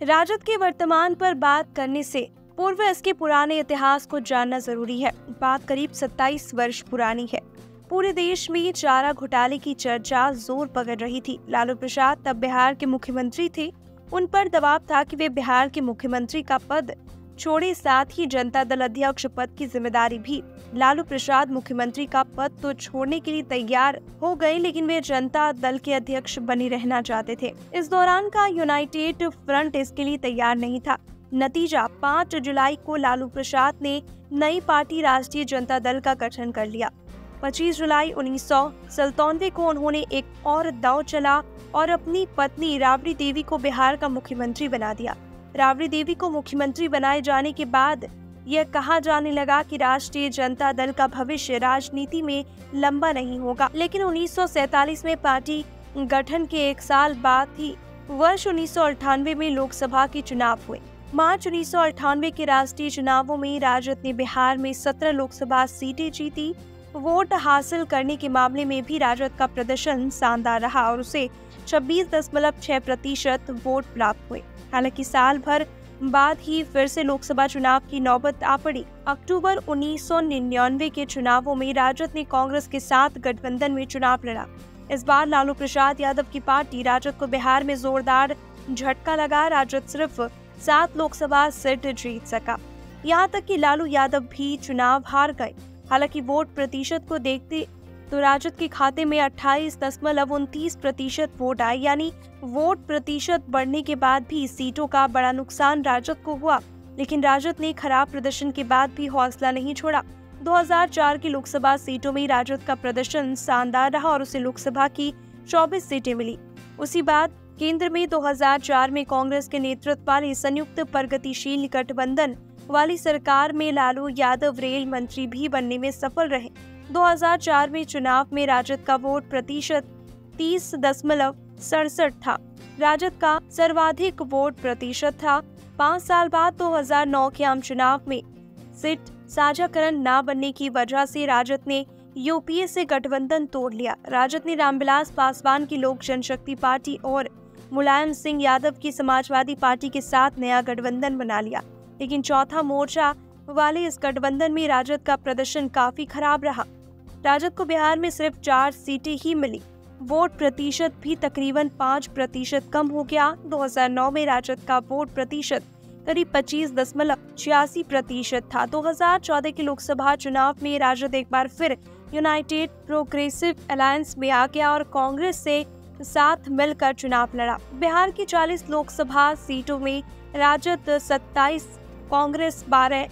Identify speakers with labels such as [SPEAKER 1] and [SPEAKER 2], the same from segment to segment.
[SPEAKER 1] राजद के वर्तमान पर बात करने से पूर्व इसके पुराने इतिहास को जानना ज़रूरी है। बात करीब 27 वर्ष पुरानी है। पूरे देश में चारा घोटाले की चर्चा ज़ोर पकड़ रही थी। लालू प्रसाद तब बिहार के मुख्यमंत्री थे। उन पर दबाव था कि वे बिहार के मुख्यमंत्री का पद छोड़े साथ ही जनता दल अध्यक्ष पद की ज़िम्मेदारी भी। लालू प्रसाद मुख्यमंत्री का पद तो छोड़ने के लिए तैयार हो गए, लेकिन वे जनता दल के अध्यक्ष बने रहना चाहते थे। इस दौरान का यूनाइटेड फ्रंट इसके लिए तैयार नहीं था। नतीजा 5 जुलाई को लालू प्रसाद ने नई पार्टी राष्ट्रीय जनता दल का गठन कर लिया। 25 जुलाई उन्नीस को उन्होंने एक और दाव चला और अपनी पत्नी राबड़ी देवी को बिहार का मुख्यमंत्री बना दिया। राबड़ी देवी को मुख्यमंत्री बनाए जाने के बाद यह कहा जाने लगा कि राष्ट्रीय जनता दल का भविष्य राजनीति में लंबा नहीं होगा। लेकिन उन्नीस में पार्टी गठन के एक साल बाद ही वर्ष उन्नीस सौ अठानवे में लोकसभा के चुनाव हुए। मार्च उन्नीस सौ अठानवे के राष्ट्रीय चुनावों में राजद ने बिहार में 17 लोकसभा सीटें जीती। वोट हासिल करने के मामले में भी राजद का प्रदर्शन शानदार रहा और उसे छब्बीस दशमलव छह प्रतिशत वोट प्राप्त हुए। हालाँकि साल भर बाद ही फिर से लोकसभा चुनाव की नौबत आ पड़ी। अक्टूबर उन्नीस सौ निन्यानवे के चुनावों में राजद ने कांग्रेस के साथ गठबंधन में चुनाव लड़ा। इस बार लालू प्रसाद यादव की पार्टी राजद को बिहार में जोरदार झटका लगा। राजद सिर्फ़ सात लोकसभा सीट जीत सका। यहाँ तक कि लालू यादव भी चुनाव हार गए। हालाँकि वोट प्रतिशत को देखते तो राजद के खाते में अट्ठाईस दशमलव उनतीस प्रतिशत वोट आए, यानी वोट प्रतिशत बढ़ने के बाद भी सीटों का बड़ा नुकसान राजद को हुआ। लेकिन राजद ने खराब प्रदर्शन के बाद भी हौसला नहीं छोड़ा। 2004 की लोकसभा सीटों में राजद का प्रदर्शन शानदार रहा और उसे लोकसभा की 24 सीटें मिली। उसी बाद केंद्र में 2004 में कांग्रेस के नेतृत्व वाले संयुक्त प्रगतिशील गठबंधन वाली सरकार में लालू यादव रेल मंत्री भी बनने में सफल रहे। 2004 में चुनाव में राजद का वोट प्रतिशत तीस दशमलव सड़सठ था। राजद का सर्वाधिक वोट प्रतिशत था। पाँच साल बाद 2009 के आम चुनाव में सीट साझाकरण न बनने की वजह से राजद ने यूपीए से गठबंधन तोड़ लिया। राजद ने रामविलास पासवान की लोक जनशक्ति पार्टी और मुलायम सिंह यादव की समाजवादी पार्टी के साथ नया गठबंधन बना लिया। लेकिन चौथा मोर्चा वाले इस गठबंधन में राजद का प्रदर्शन काफ़ी खराब रहा। राजद को बिहार में सिर्फ़ चार सीटें ही मिली। वोट प्रतिशत भी तकरीबन पाँच प्रतिशत कम हो गया। 2009 में राजद का वोट प्रतिशत करीब पच्चीस दशमलव छियासी प्रतिशत था। 2014 के लोकसभा चुनाव में राजद एक बार फिर यूनाइटेड प्रोग्रेसिव अलायंस में आ गया और कांग्रेस से साथ मिलकर चुनाव लड़ा। बिहार की 40 लोकसभा सीटों में राजद 27 कांग्रेस 12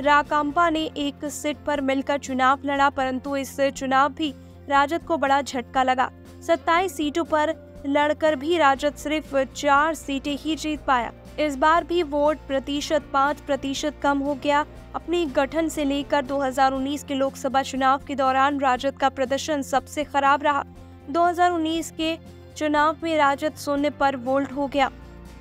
[SPEAKER 1] राकांपा ने एक सीट पर मिलकर चुनाव लड़ा, परंतु इस चुनाव भी राजद को बड़ा झटका लगा। सत्ताईस सीटों पर लड़कर भी राजद सिर्फ़ चार सीटें ही जीत पाया। इस बार भी वोट प्रतिशत पाँच प्रतिशत कम हो गया। अपने गठन से लेकर 2019 के लोकसभा चुनाव के दौरान राजद का प्रदर्शन सबसे खराब रहा। 2019 के चुनाव में राजद शून्य पर वोल्ट हो गया।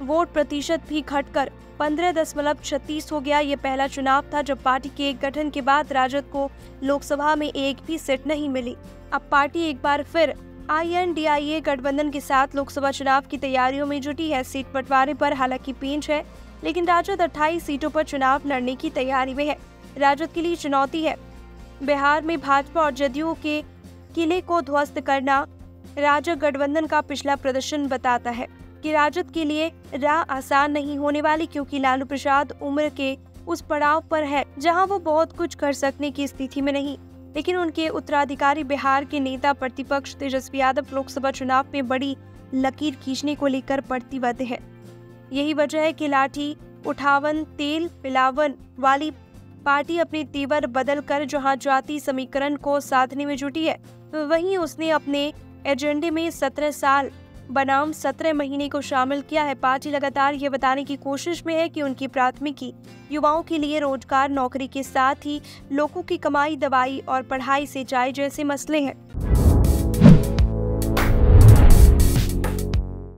[SPEAKER 1] वोट प्रतिशत भी घटकर पंद्रह दशमलव छत्तीस हो गया। ये पहला चुनाव था जब पार्टी के गठन के बाद राजद को लोकसभा में एक भी सीट नहीं मिली। अब पार्टी एक बार फिर आईएनडीआईए गठबंधन के साथ लोकसभा चुनाव की तैयारियों में जुटी है। सीट बंटवारे पर हालाँकि पेंच है, लेकिन राजद अट्ठाईस सीटों पर चुनाव लड़ने की तैयारी में है। राजद के लिए चुनौती है, बिहार में भाजपा और जदयू के किले को ध्वस्त करना। राजग गठबंधन का पिछला प्रदर्शन बताता है। कि राजद के लिए राह आसान नहीं होने वाली क्योंकि लालू प्रसाद उम्र के उस पड़ाव पर है, जहाँ वो बहुत कुछ कर सकने की स्थिति में नहीं। लेकिन उनके उत्तराधिकारी बिहार के नेता प्रतिपक्ष तेजस्वी यादव लोकसभा चुनाव में बड़ी लकीर खींचने को लेकर प्रतिबद्ध है। यही वजह है कि लाठी, उठावन, तेल पिलावन वाली पार्टी अपने तेवर बदल कर जहाँ जाति समीकरण को साधने में जुटी है, वहीं उसने अपने एजेंडे में सत्रह साल बनाम सत्रह महीने को शामिल किया है। पार्टी लगातार ये बताने की कोशिश में है कि उनकी प्राथमिकी, युवाओं के लिए रोज़गार, नौकरी के साथ ही लोगों की कमाई, दवाई और पढ़ाई से जाए जैसे मसले हैं।